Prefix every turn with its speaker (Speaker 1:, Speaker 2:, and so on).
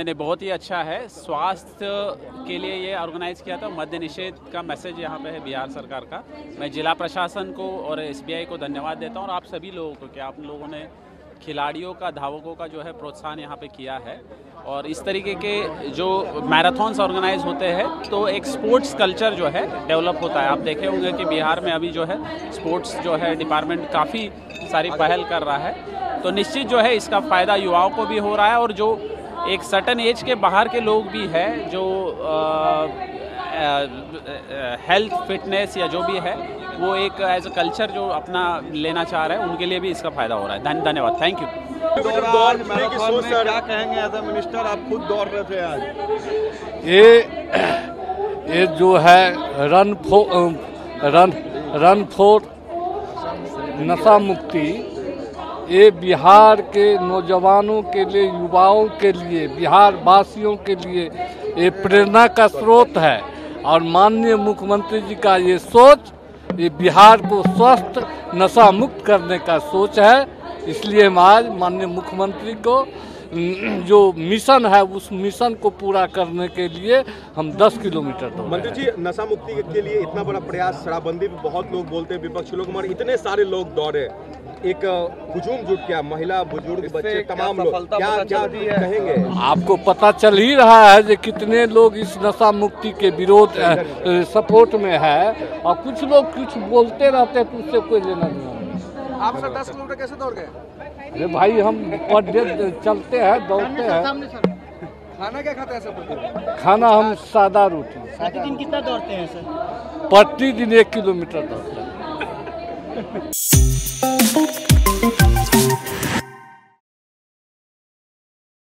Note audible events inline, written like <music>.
Speaker 1: नहीं नहीं, बहुत ही अच्छा है। स्वास्थ्य के लिए ये ऑर्गेनाइज किया था। मद्य निषेध का मैसेज यहाँ पे है बिहार सरकार का। मैं जिला प्रशासन को और एसबीआई को धन्यवाद देता हूँ और आप सभी लोगों को कि आप लोगों ने खिलाड़ियों का, धावकों का जो है प्रोत्साहन यहाँ पे किया है। और इस तरीके के जो मैराथन्स ऑर्गेनाइज होते हैं तो एक स्पोर्ट्स कल्चर जो है डेवलप होता है। आप देखे होंगे कि बिहार में अभी जो है स्पोर्ट्स जो है डिपार्टमेंट काफ़ी सारी पहल कर रहा है। तो निश्चित जो है इसका फ़ायदा युवाओं को भी हो रहा है और जो एक सर्टन एज के बाहर के लोग भी हैं जो हेल्थ फिटनेस या जो भी है वो एक एज अ कल्चर जो अपना लेना चाह रहे हैं उनके लिए भी इसका फ़ायदा हो रहा है। धन धन्यवाद। थैंक यू
Speaker 2: सोच सर क्या कहेंगे एज मिनिस्टर आप खुद दौड़ रहे थे आज।
Speaker 3: ये ये जो है run for run run for नशा मुक्ति ये बिहार के नौजवानों के लिए, युवाओं के लिए बिहार वासियों के लिए ये प्रेरणा का स्रोत है। और माननीय मुख्यमंत्री जी का ये सोच, ये बिहार को स्वस्थ, नशा मुक्त करने का सोच है। इसलिए हम आज माननीय मुख्यमंत्री को <clears throat> जो मिशन है उस मिशन को पूरा करने के लिए हम 10 किलोमीटर दौड़े
Speaker 2: मंत्री जी नशा मुक्ति के लिए इतना बड़ा प्रयास शराबबंदी पे बहुत लोग बोलते हैं विपक्षी लोग मगर इतने सारे लोग दौड़े। एक हुजूम जुट गया महिला बुज़ुर्ग बच्चे तमाम लोग क्या क्या कहेंगे?
Speaker 3: आपको पता चल ही रहा है कि कितने लोग इस नशा मुक्ति के विरोध सपोर्ट में है और कुछ लोग कुछ बोलते रहते हैं तो उससे कोई लेना देना नहीं।
Speaker 2: आप सर दस किलोमीटर कैसे दौड़ गए?
Speaker 3: अरे भाई हम पर डे चलते हैं दौड़ते हैं।
Speaker 2: खाना क्या खाते हैं सर
Speaker 3: खाना हम सादा रोटी।
Speaker 4: दिन कितना दौड़ते हैं सर?
Speaker 3: प्रतिदिन एक किलोमीटर दौड़ते हैं। <laughs>